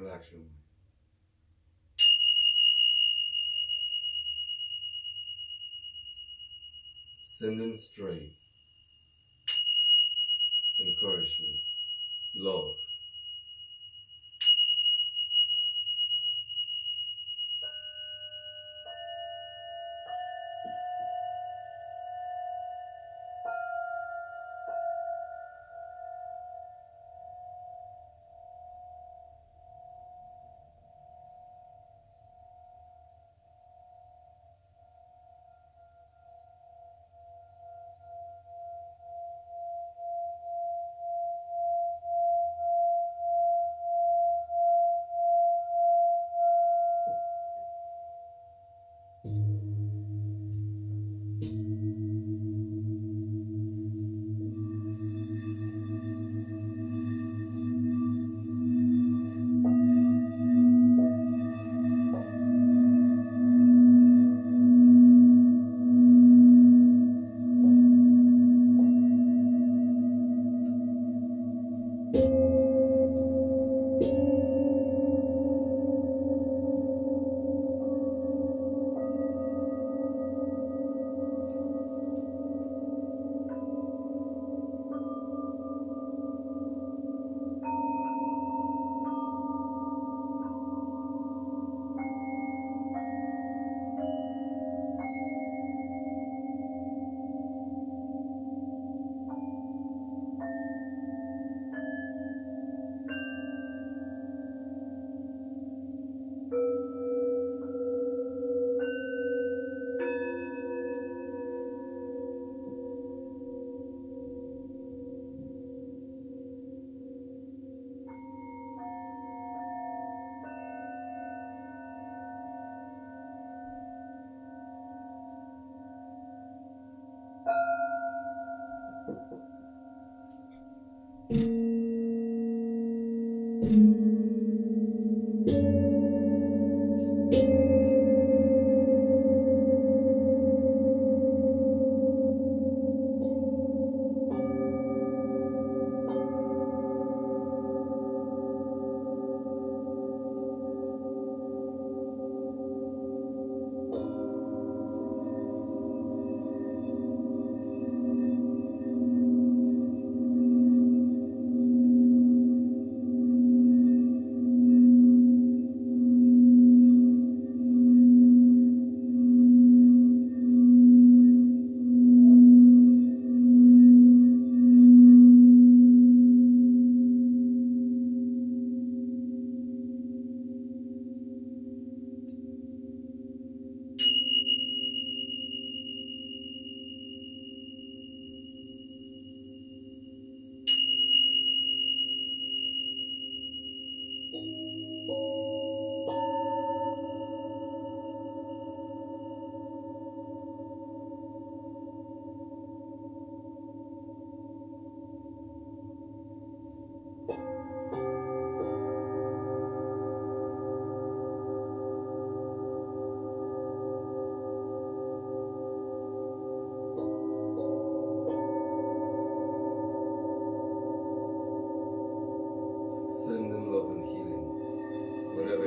Mind. Sending strength, encouragement, love.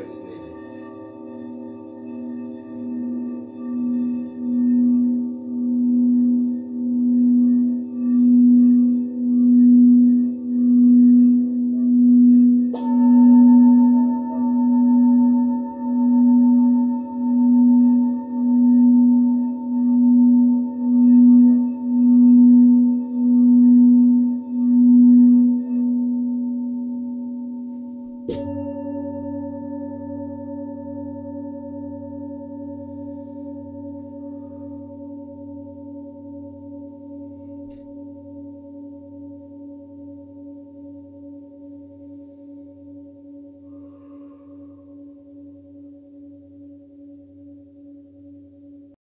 It's needed.